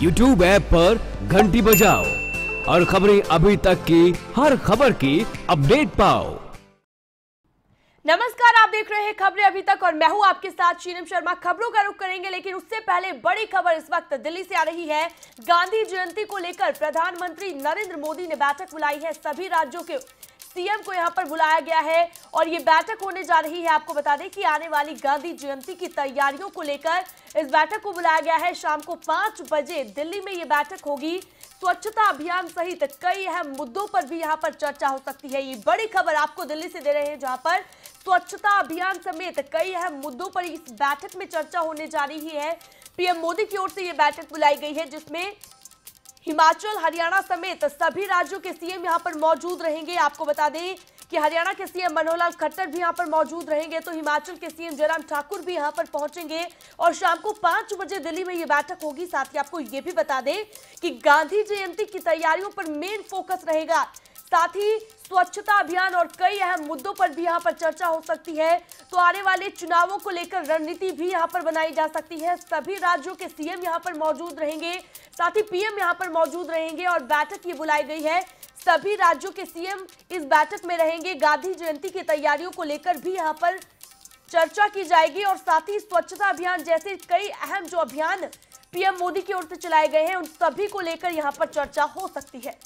YouTube app पर घंटी बजाओ और खबरें अभी तक की, हर खबर की अपडेट पाओ। नमस्कार, आप देख रहे हैं खबरें अभी तक और मैं हूँ आपके साथ शीनम शर्मा। खबरों का रुख करेंगे, लेकिन उससे पहले बड़ी खबर इस वक्त दिल्ली से आ रही है। गांधी जयंती को लेकर प्रधानमंत्री नरेंद्र मोदी ने बैठक बुलाई है। सभी राज्यों के सीएम को यहाँ पर बुलाया गया है और ये बैठक होने जा रही है। आपको बता दें कि आने वाली गांधी जयंती की तैयारियों को लेकर इस बैठक को बुलाया गया है। शाम को पाँच बजे दिल्ली में ये बैठक होगी। स्वच्छता अभियान सहित कई अहम मुद्दों पर भी यहाँ पर चर्चा हो सकती है। ये बड़ी खबर आपको दिल्ली से दे रहे हैं, जहाँ पर स्वच्छता अभियान समेत कई अहम मुद्दों पर इस बैठक में चर्चा होने जा रही है। पीएम मोदी की ओर से ये बैठक बुलाई गई है, जिसमें हिमाचल, हरियाणा समेत सभी राज्यों के सीएम यहाँ पर मौजूद रहेंगे। आपको बता दें कि हरियाणा के सीएम मनोहर लाल खट्टर भी यहाँ पर मौजूद रहेंगे तो हिमाचल के सीएम जयराम ठाकुर भी यहाँ पर पहुँचेंगे और शाम को पाँच बजे दिल्ली में ये बैठक होगी। साथ ही आपको ये भी बता दें कि गांधी जयंती की तैयारियों पर मेन फोकस रहेगा। साथ ही स्वच्छता अभियान और कई अहम मुद्दों पर भी यहाँ पर चर्चा हो सकती है। तो आने वाले चुनावों को लेकर रणनीति भी यहाँ पर बनाई जा सकती है। सभी राज्यों के सीएम यहाँ पर मौजूद रहेंगे, साथ ही पीएम यहाँ पर मौजूद रहेंगे और बैठक ये बुलाई गई है। सभी राज्यों के सीएम इस बैठक में रहेंगे। गांधी जयंती की तैयारियों को लेकर भी यहाँ पर चर्चा की जाएगी और साथ ही स्वच्छता अभियान जैसे कई अहम जो अभियान पीएम मोदी की ओर से चलाए गए हैं, उन सभी को लेकर यहाँ पर चर्चा हो सकती है।